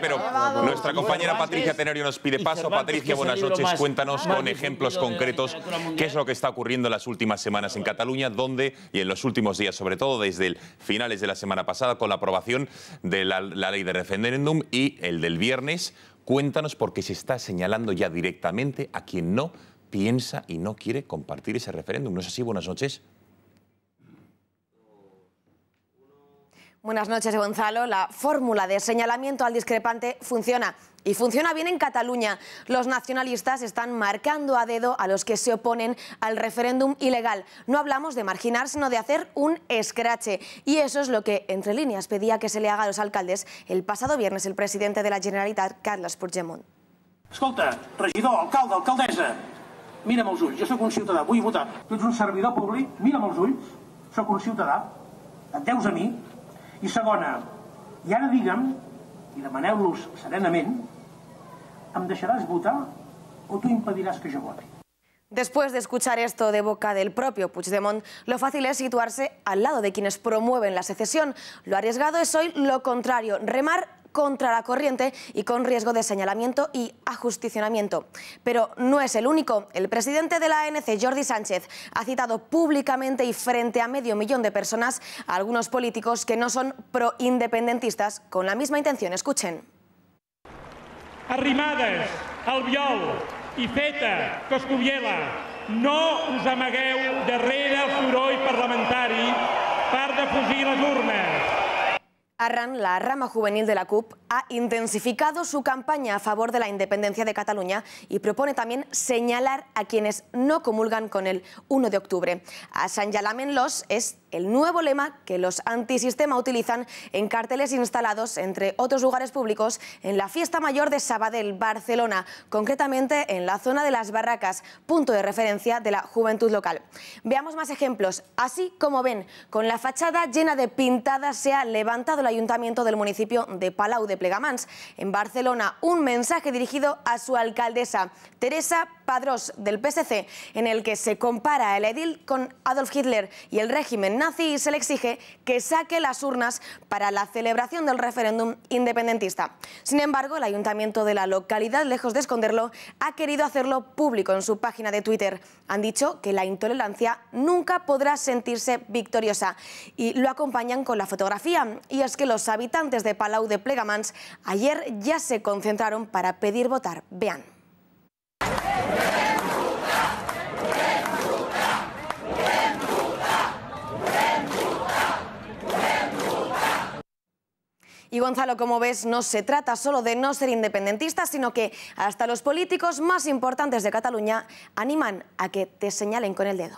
pero nuestra compañera Patricia Tenerio nos pide paso. Patricia, buenas noches. Cuéntanos con ejemplos concretos qué es lo que está ocurriendo en las últimas semanas en Cataluña, donde, y en los últimos días, sobre todo desde el finales de la semana pasada, con la aprobación de la, la ley de referéndum y el del viernes. Cuéntanos porque se está señalando ya directamente a quien no piensa y no quiere compartir ese referéndum. ¿No es así? Buenas noches. Buenas noches, Gonzalo. La fórmula de señalamiento al discrepante funciona. Y funciona bien en Cataluña. Los nacionalistas están marcando a dedo a los que se oponen al referéndum ilegal. No hablamos de marginar, sino de hacer un escrache. Y eso es lo que, entre líneas, pedía que se le haga a los alcaldes el pasado viernes el presidente de la Generalitat, Carles Puigdemont. Escolta, regidor, alcalde, alcaldessa, mira'm els ulls, jo sóc un ciutadà, vull votar. Tu ets un servidor públic, mira'm els ulls, sóc un ciutadà, et deus a mi, i segona, i ara digue'm, i demaneu-los serenament, em deixaràs votar o tu impediràs que jo voti? Después de escuchar esto de boca del propio Puigdemont, lo fácil es situarse al lado de quienes promueven la secesión. Lo arriesgado es hoy lo contrario, remar contra la corriente y con riesgo de señalamiento y ajusticionamiento. Pero no es el único. El presidente de la ANC, Jordi Sánchez, ha citado públicamente y frente a medio millón de personas a algunos políticos que no son pro-independentistas con la misma intención. Escuchen. Arrimades, Albiol i Feta, Coscubiela, no us amagueu darrere el soroll parlamentari per defugir les urnes. Arran, la rama juvenil de la CUP, ha intensificado su campaña a favor de la independencia de Cataluña y propone también señalar a quienes no comulgan con el 1 de octubre. A Senyalamenlos es el nuevo lema que los antisistema utilizan en carteles instalados, entre otros lugares públicos, en la fiesta mayor de Sabadell, Barcelona, concretamente en la zona de las barracas, punto de referencia de la juventud local. Veamos más ejemplos. Así como ven, con la fachada llena de pintadas se ha levantado el ayuntamiento del municipio de Palau de Plegamans. En Barcelona, un mensaje dirigido a su alcaldesa, Teresa Padrós, del PSC, en el que se compara el edil con Adolf Hitler y el régimen nazi y se le exige que saque las urnas para la celebración del referéndum independentista. Sin embargo, el ayuntamiento de la localidad, lejos de esconderlo, ha querido hacerlo público en su página de Twitter. Han dicho que la intolerancia nunca podrá sentirse victoriosa y lo acompañan con la fotografía. Y es que los habitantes de Palau de Plegamans ayer ya se concentraron para pedir votar. Vean. Y Gonzalo, como ves, no se trata solo de no ser independentistas, sino que hasta los políticos más importantes de Cataluña animan a que te señalen con el dedo.